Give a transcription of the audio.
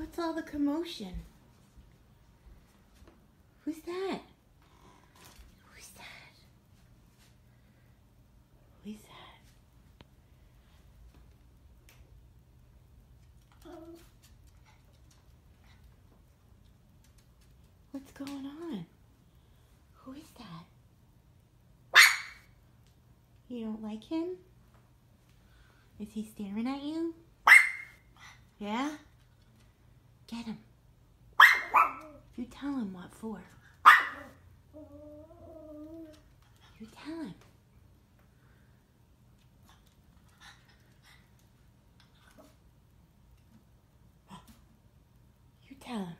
What's all the commotion? Who's that? Who's that? Who's that? What's going on? Who is that? You don't like him? Is he staring at you? Yeah? Get him. You tell him what for. You tell him. You tell him.